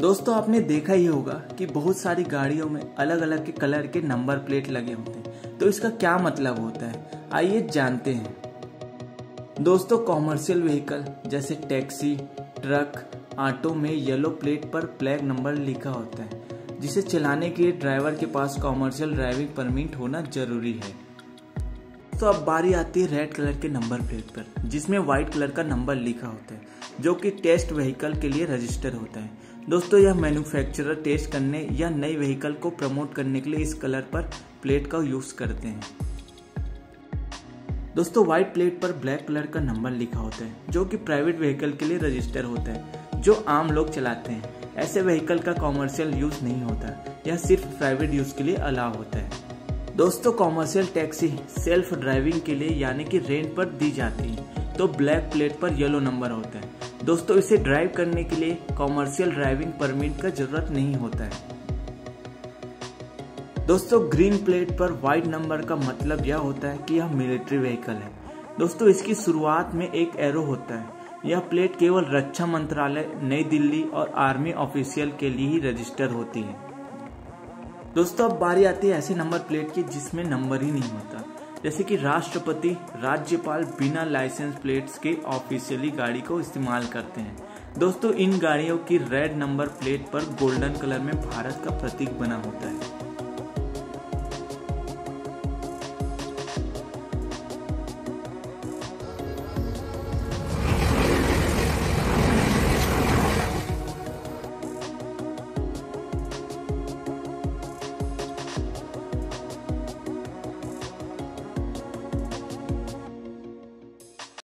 दोस्तों, आपने देखा ही होगा कि बहुत सारी गाड़ियों में अलग अलग के कलर के नंबर प्लेट लगे होते हैं। तो इसका क्या मतलब होता है? आइए जानते हैं। दोस्तों कॉमर्शियल व्हीकल जैसे टैक्सी ट्रक ऑटो में येलो प्लेट पर ब्लैक नंबर लिखा होता है, जिसे चलाने के लिए ड्राइवर के पास कॉमर्शियल ड्राइविंग परमिट होना ज़रूरी है। तो अब बारी आती है रेड कलर के नंबर प्लेट पर, जिसमें व्हाइट कलर का नंबर लिखा होता है, जो कि टेस्ट व्हीकल के लिए रजिस्टर होता है। दोस्तों, यह मैन्युफैक्चरर टेस्ट करने या नई व्हीकल को प्रमोट करने के लिए इस कलर पर प्लेट का यूज़ करते हैं। दोस्तों व्हाइट प्लेट पर ब्लैक कलर का नंबर लिखा होता है, जो कि प्राइवेट व्हीकल के लिए रजिस्टर होता है, जो आम लोग चलाते हैं। ऐसे व्हीकल का कॉमर्शियल यूज़ नहीं होता, यह सिर्फ़ प्राइवेट यूज़ के लिए अलाव होता है। दोस्तों कॉमर्शियल टैक्सी सेल्फ ड्राइविंग के लिए यानी कि रेंट पर दी जाती है तो ब्लैक प्लेट पर येलो नंबर होता है। दोस्तों, इसे ड्राइव करने के लिए कॉमर्शियल ड्राइविंग परमिट का ज़रूरत नहीं होता है। दोस्तों ग्रीन प्लेट पर व्हाइट नंबर का मतलब यह होता है कि यह मिलिट्री व्हीकल है। दोस्तों, इसकी शुरुआत में एक एरो होता है। यह प्लेट केवल रक्षा मंत्रालय, नई दिल्ली और आर्मी ऑफिशियल के लिए ही रजिस्टर होती है। दोस्तों, अब बारी आती है ऐसे नंबर प्लेट की जिसमें नंबर ही नहीं होता। जैसे कि राष्ट्रपति, राज्यपाल बिना लाइसेंस प्लेट्स के ऑफिशियली गाड़ी को इस्तेमाल करते हैं। दोस्तों, इन गाड़ियों की रेड नंबर प्लेट पर गोल्डन कलर में भारत का प्रतीक बना होता है।